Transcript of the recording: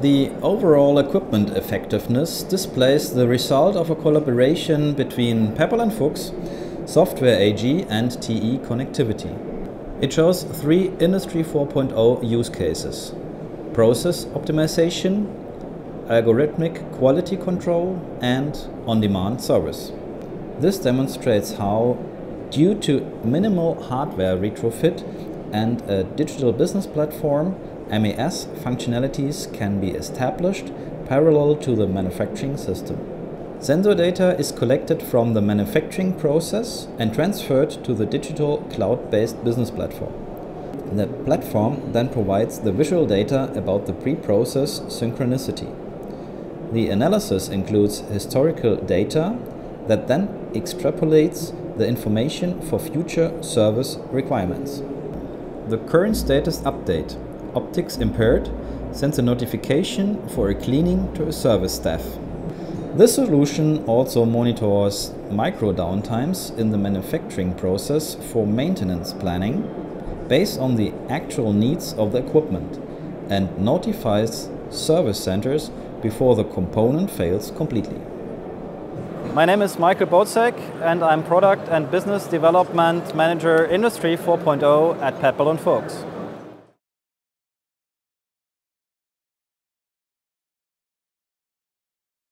The overall equipment effectiveness displays the result of a collaboration between Pepperl and Fuchs, Software AG and TE Connectivity. It shows three Industry 4.0 use cases. Process optimization, algorithmic quality control and on-demand service. This demonstrates how, due to minimal hardware retrofit and a digital business platform, MES functionalities can be established parallel to the manufacturing system. Sensor data is collected from the manufacturing process and transferred to the digital cloud-based business platform. The platform then provides the visual data about the pre-process synchronicity. The analysis includes historical data that then extrapolates the information for future service requirements. The current status update optics impaired sends a notification for a cleaning to a service staff. This solution also monitors micro downtimes in the manufacturing process for maintenance planning based on the actual needs of the equipment and notifies service centers before the component fails completely. My name is Michael Bocek and I'm Product and Business Development Manager Industry 4.0 at Pepperl and Fuchs.